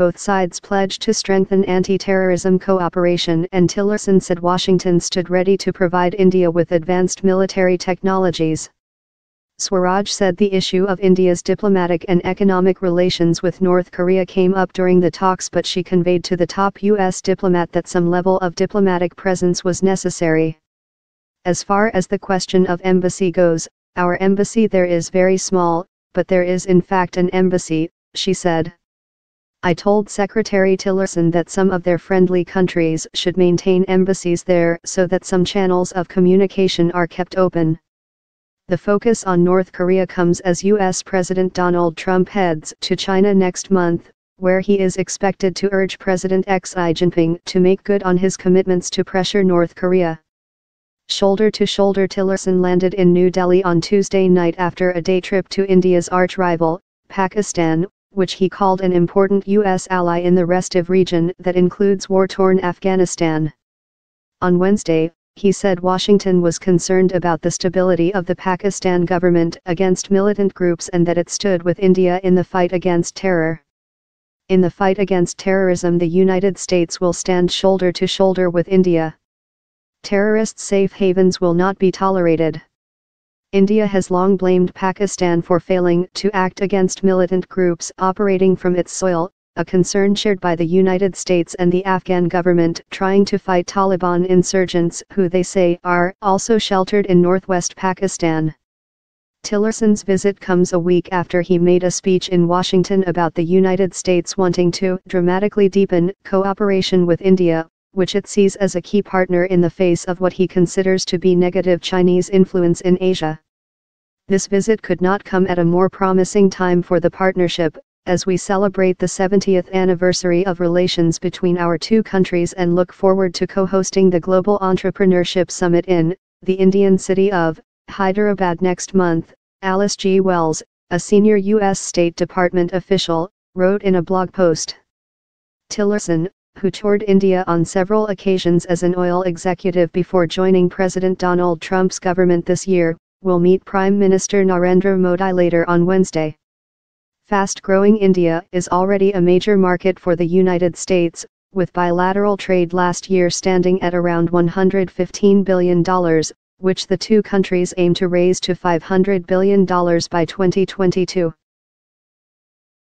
both sides pledged to strengthen anti-terrorism cooperation and Tillerson said Washington stood ready to provide India with advanced military technologies. Swaraj said the issue of India's diplomatic and economic relations with North Korea came up during the talks but she conveyed to the top U.S. diplomat that some level of diplomatic presence was necessary. As far as the question of embassy goes, our embassy there is very small, but there is in fact an embassy, she said. I told Secretary Tillerson that some of their friendly countries should maintain embassies there so that some channels of communication are kept open. The focus on North Korea comes as U.S. President Donald Trump heads to China next month, where he is expected to urge President Xi Jinping to make good on his commitments to pressure North Korea. Shoulder to shoulder Tillerson landed in New Delhi on Tuesday night after a day trip to India's arch-rival, Pakistan, which he called an important U.S. ally in the restive region that includes war-torn Afghanistan. On Wednesday, he said Washington was concerned about the stability of the Pakistan government against militant groups and that it stood with India in the fight against terror. In the fight against terrorism the United States will stand shoulder to shoulder with India. Terrorist safe havens will not be tolerated. India has long blamed Pakistan for failing to act against militant groups operating from its soil, a concern shared by the United States and the Afghan government trying to fight Taliban insurgents who they say are also sheltered in northwest Pakistan. Tillerson's visit comes a week after he made a speech in Washington about the United States wanting to dramatically deepen cooperation with India which it sees as a key partner in the face of what he considers to be negative Chinese influence in Asia. This visit could not come at a more promising time for the partnership, as we celebrate the 70th anniversary of relations between our two countries and look forward to co-hosting the Global Entrepreneurship Summit in, the Indian city of, Hyderabad next month, Alice G. Wells, a senior U.S. State Department official, wrote in a blog post. Tillerson, who toured India on several occasions as an oil executive before joining President Donald Trump's government this year, will meet Prime Minister Narendra Modi later on Wednesday. Fast-growing India is already a major market for the United States, with bilateral trade last year standing at around $115 billion, which the two countries aim to raise to $500 billion by 2022.